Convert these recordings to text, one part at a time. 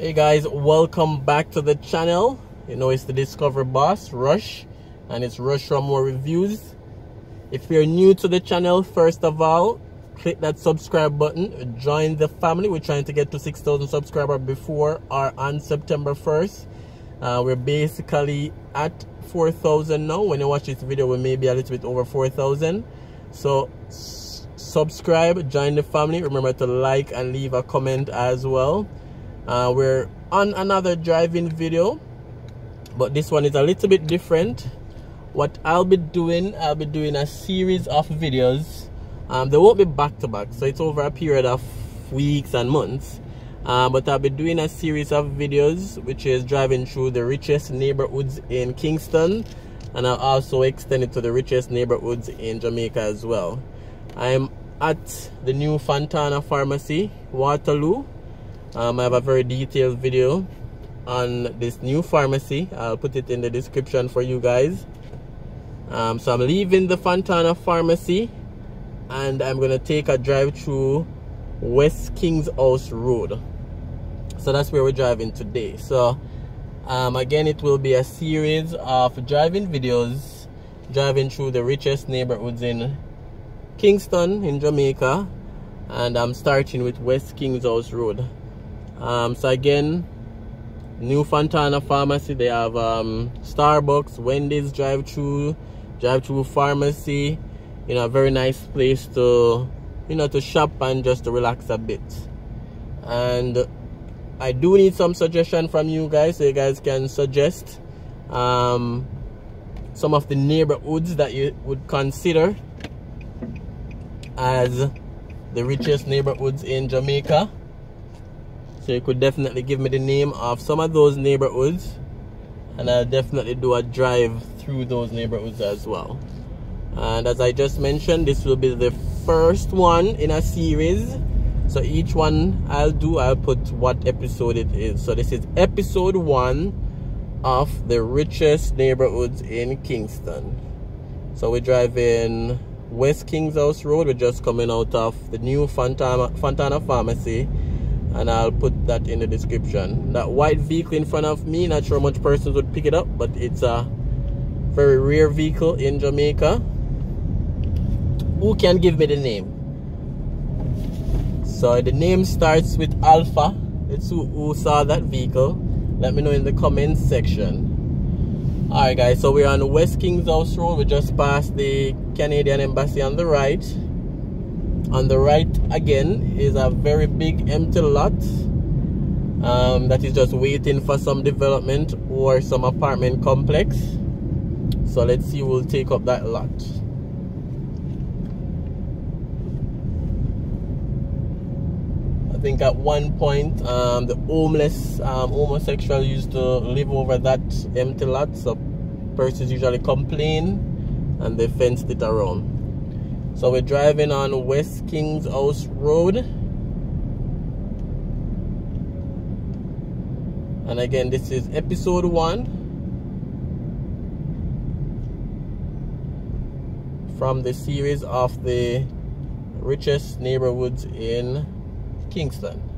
hey guys welcome back to the channel. You know it's the discover boss rush and it's rush Raymore reviews. If you're new to the channel first of all click that subscribe button join the family. We're trying to get to 6,000 subscribers before or on September 1st uh, we're basically at 4,000 now. When you watch this video we may be a little bit over 4,000 so subscribe join the family. Remember to like and leave a comment as well uh, we're on another driving video but this one is a little bit different. What I'll be doing I'll be doing a series of videos. Um, they won't be back to back so it's over a period of weeks and months. Uh, but I'll be doing a series of videos which is driving through the richest neighborhoods in Kingston and I'll also extend it to the richest neighborhoods in Jamaica as well. I'm at the new Fontana Pharmacy Waterloo um, I have a very detailed video on this new pharmacy. I'll put it in the description for you guys. Um, so I'm leaving the Fontana Pharmacy and I'm going to take a drive through West Kings House Road. So that's where we're driving today. So um, again, it will be a series of driving videos driving through the richest neighborhoods in Kingston in Jamaica and I'm starting with West Kings House Road um, so again new fontana pharmacy they have um, starbucks wendy's drive through drive through pharmacy you know a very nice place to you know to shop and just to relax a bit. And i do need some suggestion from you guys so you guys can suggest um, some of the neighborhoods that you would consider as the richest neighborhoods in jamaica so you could definitely give me the name of some of those neighborhoods and I'll definitely do a drive through those neighborhoods as well. And as I just mentioned, this will be the first one in a series. So each one I'll do, I'll put what episode it is. So this is episode one of the richest neighborhoods in Kingston. So we're driving West Kings House Road. We're just coming out of the new Fontana, Fontana Pharmacy and I'll put that in the description. That white vehicle in front of me, not sure much persons would pick it up, but it's a very rare vehicle in Jamaica. Who can give me the name? So the name starts with Alpha. It's who, who saw that vehicle. Let me know in the comments section. Alright guys, so we're on West Kings House Road. We just passed the Canadian Embassy on the right on the right again is a very big empty lot um, that is just waiting for some development or some apartment complex. So let's see we'll take up that lot. I think at one point um, the homeless um, homosexual used to live over that empty lot. So persons usually complain and they fenced it around so we're driving on West Kings House Road. And again, this is episode one from the series of the richest neighborhoods in Kingston.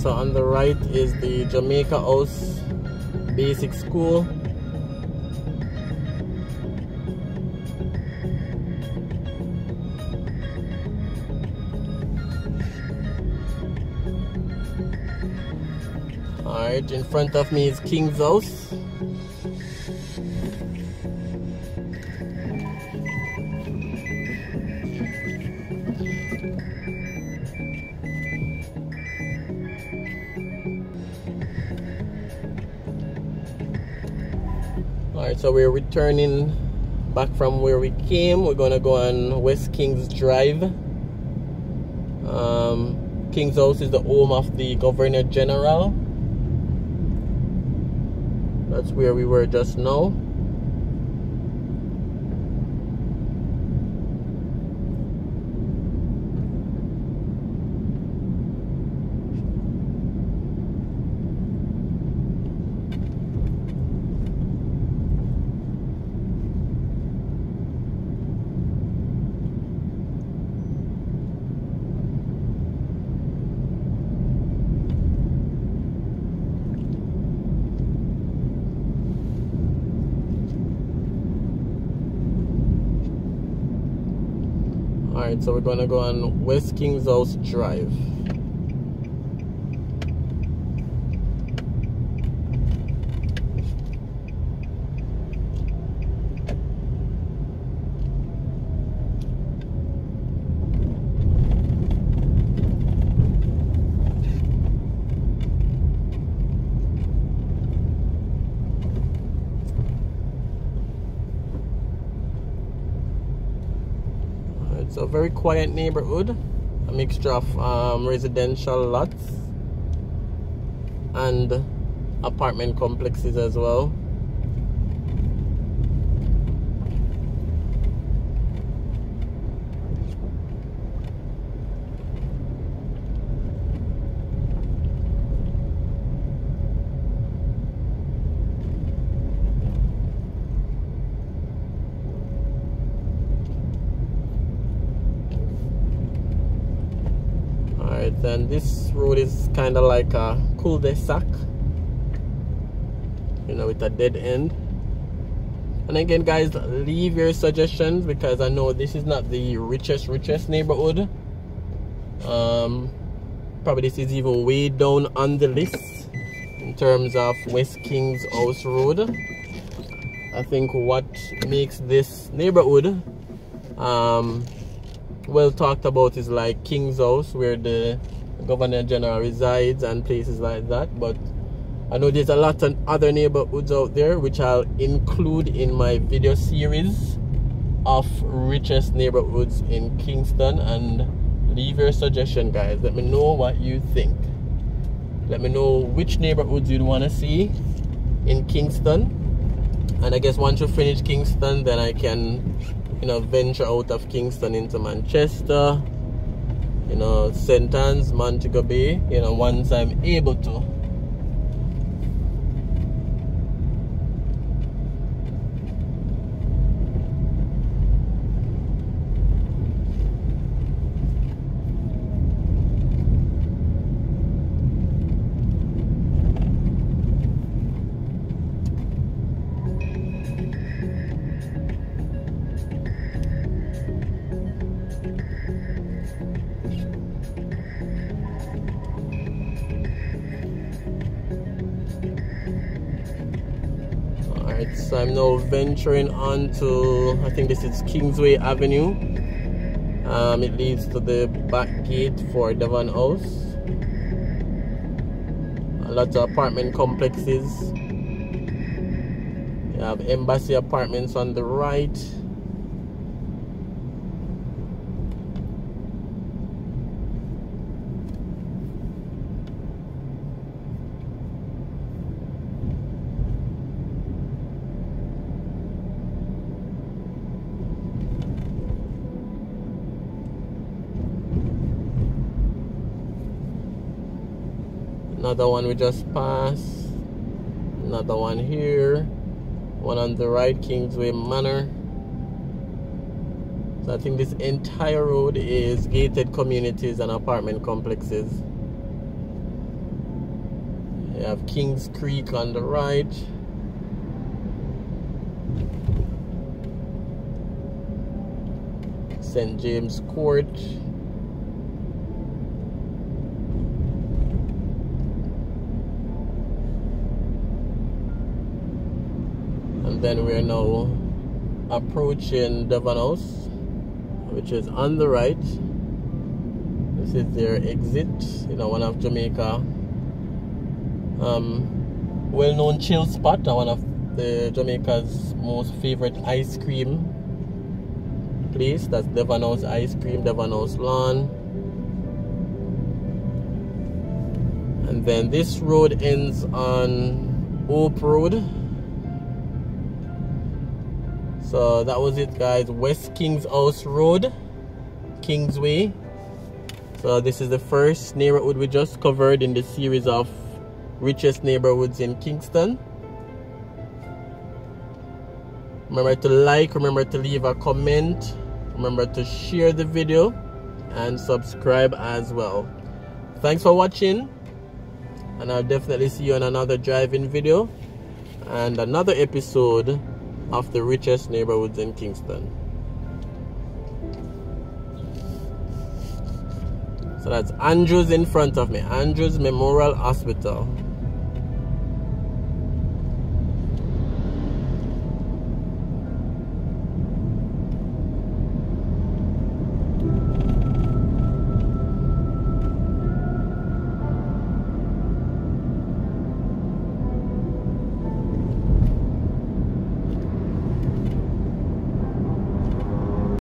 So on the right is the Jamaica House Basic School. Alright, in front of me is King's House. So we're returning back from where we came. We're gonna go on West Kings Drive. Um, King's House is the home of the Governor General. That's where we were just now. So we're gonna go on West Kings House Drive. A very quiet neighborhood, a mixture of um, residential lots and apartment complexes as well. Then this road is kind of like a cul-de-sac. You know, with a dead end. And again, guys, leave your suggestions because I know this is not the richest, richest neighborhood. Um, probably this is even way down on the list in terms of West Kings House Road. I think what makes this neighborhood um, well talked about is like King's House where the Governor General resides and places like that. But I know there's a lot of other neighborhoods out there which I'll include in my video series of richest neighborhoods in Kingston and leave your suggestion guys. Let me know what you think. Let me know which neighborhoods you'd want to see in Kingston. And I guess once you finish Kingston then I can you know venture out of Kingston into Manchester you know St. Anne's, Montego Bay you know once I'm able to I'm now venturing on to, I think this is Kingsway Avenue. Um, it leads to the back gate for Devon House. A lot of apartment complexes. You have Embassy Apartments on the right. Another one we just passed. Another one here. One on the right Kingsway Manor. So I think this entire road is gated communities and apartment complexes. You have Kings Creek on the right. St. James Court then we're now approaching Devon House which is on the right. This is their exit you know one of Jamaica um, well-known chill spot one of the Jamaica's most favorite ice cream place. That's Devon House Ice Cream Devon House Lawn. And then this road ends on Hope Road so that was it guys. West Kings House Road Kingsway. So this is the first neighborhood we just covered in the series of richest neighborhoods in Kingston. Remember to like remember to leave a comment remember to share the video and subscribe as well. Thanks for watching and I'll definitely see you on another driving video and another episode of the richest neighborhoods in Kingston. So that's Andrews in front of me, Andrews Memorial Hospital.